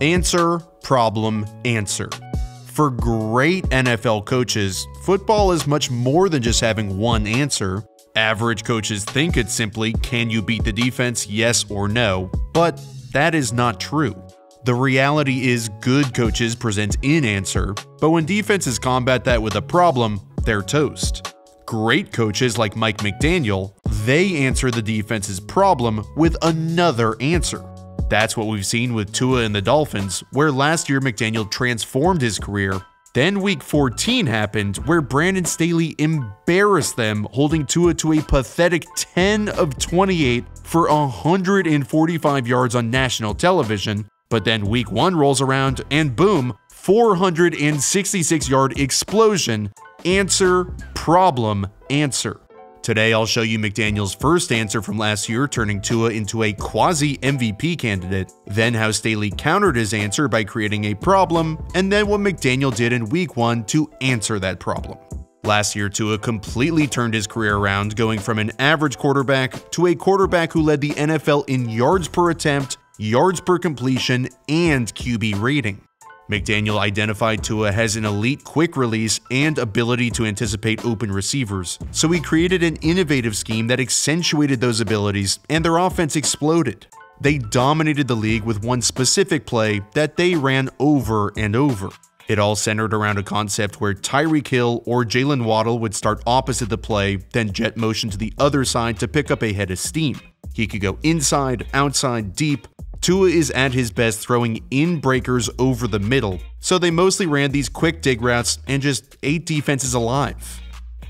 Answer, problem, answer. For great NFL coaches, football is much more than just having one answer. Average coaches think it's simply can you beat the defense, yes or no, but that is not true. The reality is good coaches present an answer, but when defenses combat that with a problem, they're toast. Great coaches like Mike McDaniel, they answer the defense's problem with another answer. That's what we've seen with Tua and the Dolphins, where last year McDaniel transformed his career. Then week 14 happened, where Brandon Staley embarrassed them, holding Tua to a pathetic 10 of 28 for 145 yards on national television. But then week 1 rolls around, and boom, 466 yard explosion. Answer, problem, answer. Today, I'll show you McDaniel's first answer from last year, turning Tua into a quasi MVP candidate, then how Staley countered his answer by creating a problem, and then what McDaniel did in week one to answer that problem. Last year, Tua completely turned his career around, going from an average quarterback to a quarterback who led the NFL in yards per attempt, yards per completion, and QB rating. McDaniel identified Tua as an elite quick release and ability to anticipate open receivers, so he created an innovative scheme that accentuated those abilities and their offense exploded. They dominated the league with one specific play that they ran over and over. It all centered around a concept where Tyreek Hill or Jalen Waddle would start opposite the play, then jet motion to the other side to pick up a head of steam. He could go inside, outside, deep, Tua is at his best throwing in breakers over the middle, so they mostly ran these quick dig routes and just ate defenses alive.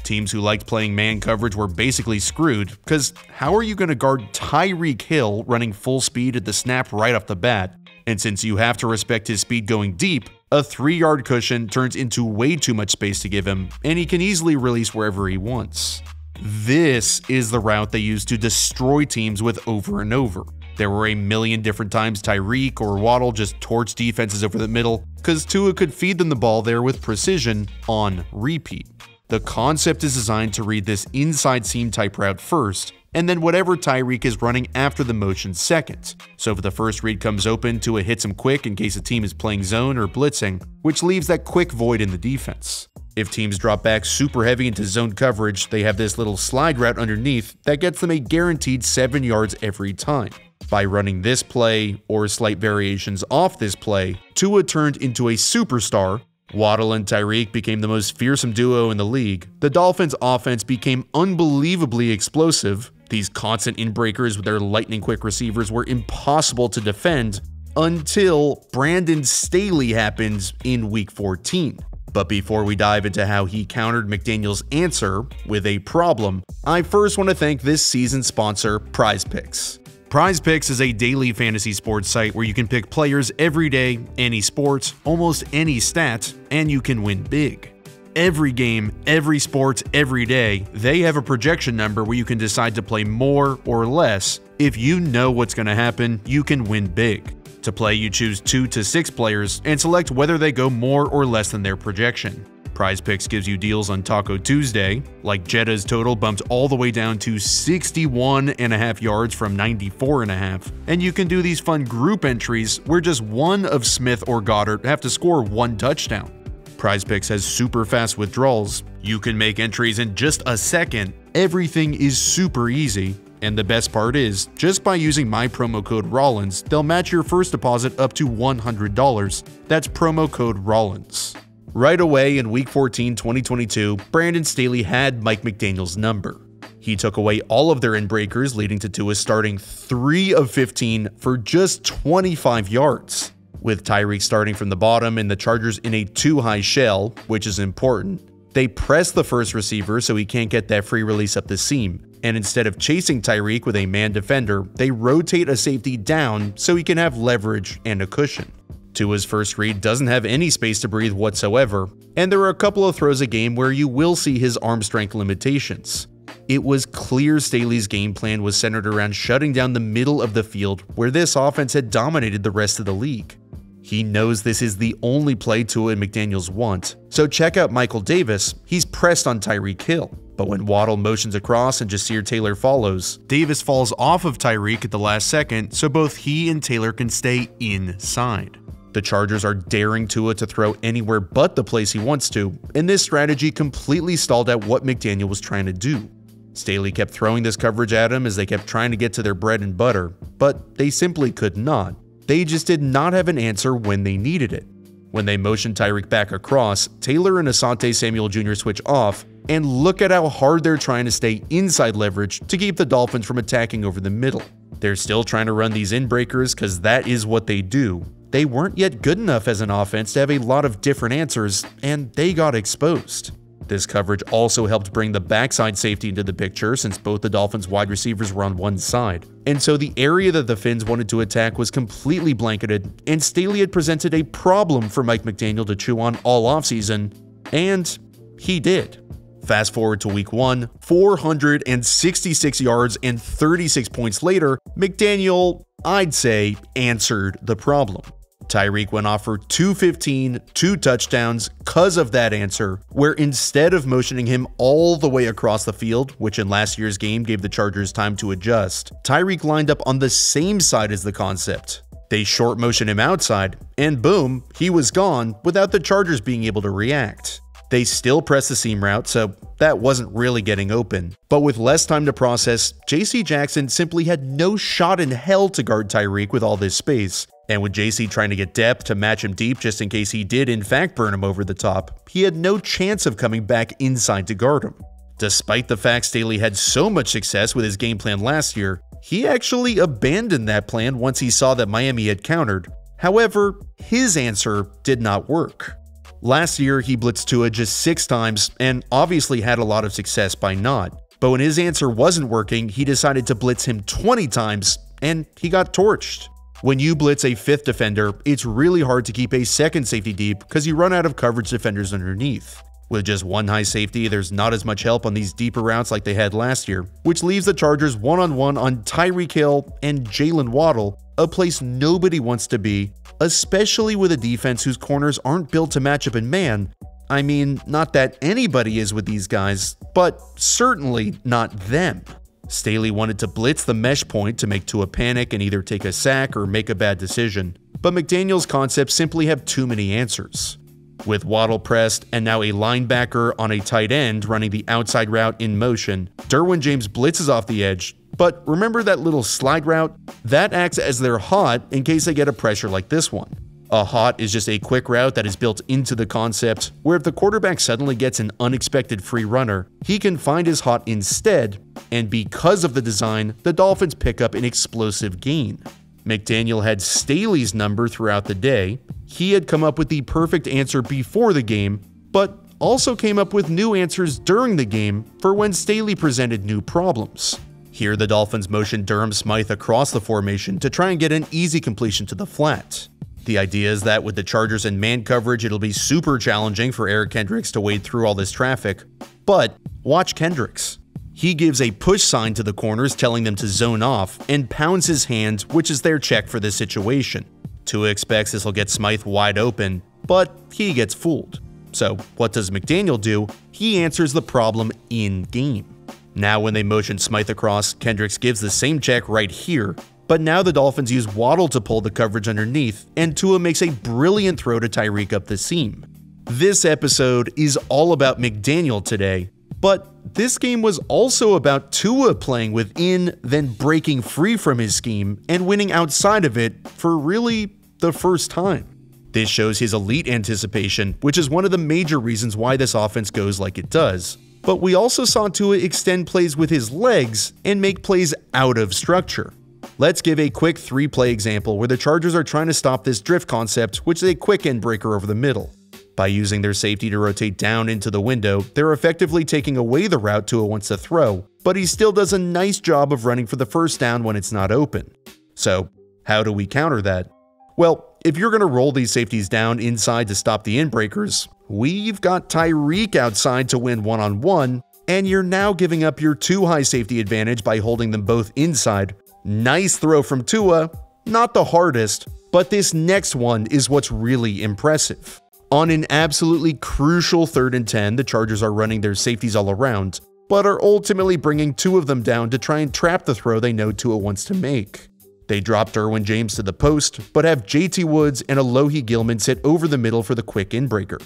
Teams who liked playing man coverage were basically screwed, because how are you going to guard Tyreek Hill running full speed at the snap right off the bat? And since you have to respect his speed going deep, a 3 yard cushion turns into way too much space to give him, and he can easily release wherever he wants. This is the route they use to destroy teams with over and over. There were a million different times Tyreek or Waddle just torched defenses over the middle, because Tua could feed them the ball there with precision on repeat. The concept is designed to read this inside seam type route first, and then whatever Tyreek is running after the motion second. So if the first read comes open, Tua hits him quick in case a team is playing zone or blitzing, which leaves that quick void in the defense. If teams drop back super heavy into zone coverage, they have this little slide route underneath that gets them a guaranteed 7 yards every time. By running this play or slight variations off this play, Tua turned into a superstar. Waddle and Tyreek became the most fearsome duo in the league. The Dolphins' offense became unbelievably explosive. These constant inbreakers with their lightning quick receivers were impossible to defend until Brandon Staley happens in week 14. But before we dive into how he countered McDaniel's answer with a problem, I first want to thank this season's sponsor, Prize Picks. Prize Picks is a daily fantasy sports site where you can pick players every day, any sports, almost any stat, and you can win big. Every game, every sport, every day, they have a projection number where you can decide to play more or less. If you know what's going to happen, you can win big. To play, you choose 2 to 6 players and select whether they go more or less than their projection. Prize Picks gives you deals on Taco Tuesday, like Jetta's total bumped all the way down to 61.5 yards from 94.5. And you can do these fun group entries where just one of Smith or Goddard have to score one touchdown. Prize Picks has super fast withdrawals. You can make entries in just a second. Everything is super easy. And the best part is, just by using my promo code Rollins, they'll match your first deposit up to $100. That's promo code Rollins. Right away in Week 14, 2022, Brandon Staley had Mike McDaniel's number. He took away all of their inbreakers, leading to Tua starting 3 of 15 for just 25 yards. With Tyreek starting from the bottom and the Chargers in a two high shell, which is important, they press the first receiver so he can't get that free release up the seam. And instead of chasing Tyreek with a man defender, they rotate a safety down so he can have leverage and a cushion. Tua's first read doesn't have any space to breathe whatsoever, and there are a couple of throws a game where you will see his arm strength limitations. It was clear Staley's game plan was centered around shutting down the middle of the field where this offense had dominated the rest of the league. He knows this is the only play Tua and McDaniels want, so check out Michael Davis, he's pressed on Tyreek Hill. But when Waddle motions across and Ja'Sir Taylor follows, Davis falls off of Tyreek at the last second so both he and Taylor can stay inside. The Chargers are daring Tua to throw anywhere but the place he wants to, and this strategy completely stalled out what McDaniel was trying to do. Staley kept throwing this coverage at him as they kept trying to get to their bread and butter, but they simply could not. They just did not have an answer when they needed it. When they motioned Tyreek back across, Taylor and Asante Samuel Jr. switch off, and look at how hard they're trying to stay inside leverage to keep the Dolphins from attacking over the middle. They're still trying to run these in breakers because that is what they do. They weren't yet good enough as an offense to have a lot of different answers, and they got exposed. This coverage also helped bring the backside safety into the picture since both the Dolphins' wide receivers were on one side. And so the area that the Fins wanted to attack was completely blanketed, and Staley had presented a problem for Mike McDaniel to chew on all offseason, and he did. Fast forward to week one, 466 yards and 36 points later, McDaniel, I'd say, answered the problem. Tyreek went off for 215, two touchdowns, cause of that answer, where instead of motioning him all the way across the field, which in last year's game gave the Chargers time to adjust, Tyreek lined up on the same side as the concept. They short motion him outside, and boom, he was gone without the Chargers being able to react. They still pressed the seam route, so that wasn't really getting open. But with less time to process, JC Jackson simply had no shot in hell to guard Tyreek with all this space, and with JC trying to get depth to match him deep just in case he did in fact burn him over the top, he had no chance of coming back inside to guard him. Despite the fact Staley had so much success with his game plan last year, he actually abandoned that plan once he saw that Miami had countered. However, his answer did not work. Last year, he blitzed Tua just six times and obviously had a lot of success by not. But when his answer wasn't working, he decided to blitz him 20 times and he got torched. When you blitz a fifth defender, it's really hard to keep a second safety deep because you run out of coverage defenders underneath. With just one high safety, there's not as much help on these deeper routes like they had last year, which leaves the Chargers one on one on Tyreek Hill and Jalen Waddle, a place nobody wants to be, especially with a defense whose corners aren't built to match up in man. I mean, not that anybody is with these guys, but certainly not them. Staley wanted to blitz the mesh point to make Tua panic and either take a sack or make a bad decision, but McDaniel's concepts simply have too many answers. With Waddle pressed and now a linebacker on a tight end running the outside route in motion, Derwin James blitzes off the edge, but remember that little slide route? That acts as their hot in case they get a pressure like this one. A hot is just a quick route that is built into the concept, where if the quarterback suddenly gets an unexpected free runner, he can find his hot instead, and because of the design, the Dolphins pick up an explosive gain. McDaniel had Staley's number throughout the day. He had come up with the perfect answer before the game, but also came up with new answers during the game for when Staley presented new problems. Here, the Dolphins motioned Durham Smythe across the formation to try and get an easy completion to the flat. The idea is that with the Chargers in man coverage, it'll be super challenging for Eric Kendricks to wade through all this traffic. But watch Kendricks. He gives a push sign to the corners telling them to zone off and pounds his hand, which is their check for this situation. Tua expects this will get Smythe wide open, but he gets fooled. So, what does McDaniel do? He answers the problem in game. Now, when they motion Smythe across, Kendricks gives the same check right here, but now the Dolphins use Waddle to pull the coverage underneath, and Tua makes a brilliant throw to Tyreek up the seam. This episode is all about McDaniel today, but this game was also about Tua playing within, then breaking free from his scheme and winning outside of it for really the first time. This shows his elite anticipation, which is one of the major reasons why this offense goes like it does. But we also saw Tua extend plays with his legs and make plays out of structure. Let's give a quick three play example where the Chargers are trying to stop this drift concept, which is a quick inbreaker over the middle. By using their safety to rotate down into the window, they're effectively taking away the route Tua wants to throw, but he still does a nice job of running for the first down when it's not open. So, how do we counter that? Well, if you're going to roll these safeties down inside to stop the inbreakers, we've got Tyreek outside to win one on one, and you're now giving up your two high safety advantage by holding them both inside, Nice throw from Tua, not the hardest, but this next one is what's really impressive. On an absolutely crucial third and 10, the Chargers are running their safeties all around, but are ultimately bringing two of them down to try and trap the throw they know Tua wants to make. They drop Derwin James to the post, but have JT Woods and Alohi Gilman sit over the middle for the quick inbreaker.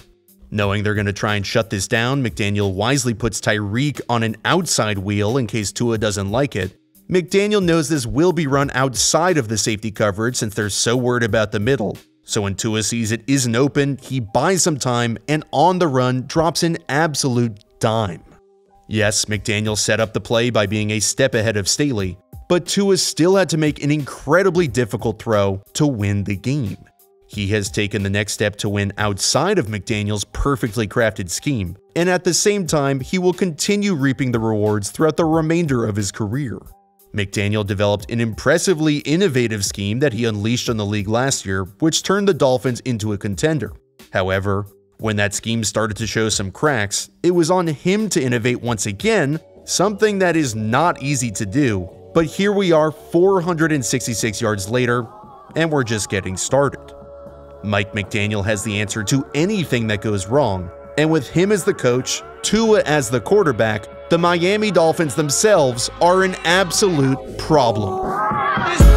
Knowing they're going to try and shut this down, McDaniel wisely puts Tyreek on an outside wheel in case Tua doesn't like it. McDaniel knows this will be run outside of the safety coverage since they're so worried about the middle. So when Tua sees it isn't open, he buys some time and on the run drops an absolute dime. Yes, McDaniel set up the play by being a step ahead of Staley, but Tua still had to make an incredibly difficult throw to win the game. He has taken the next step to win outside of McDaniel's perfectly crafted scheme, and at the same time, he will continue reaping the rewards throughout the remainder of his career. McDaniel developed an impressively innovative scheme that he unleashed on the league last year, which turned the Dolphins into a contender. However, when that scheme started to show some cracks, it was on him to innovate once again, something that is not easy to do. But here we are 466 yards later, and we're just getting started. Mike McDaniel has the answer to anything that goes wrong, and with him as the coach, Tua as the quarterback, the Miami Dolphins themselves are an absolute problem.